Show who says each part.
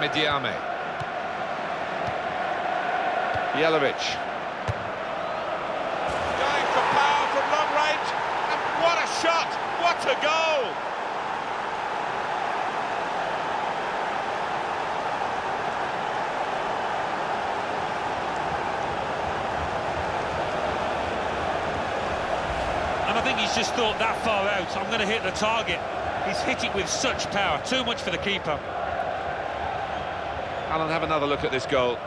Speaker 1: Mohamed Diame. Jelavić.
Speaker 2: Going for power from long range, and what a shot! What a goal!
Speaker 3: And I think he's just thought that far out, I'm going to hit the target. He's hit it with such power, too much for the keeper.
Speaker 1: Alan, have another look at this goal.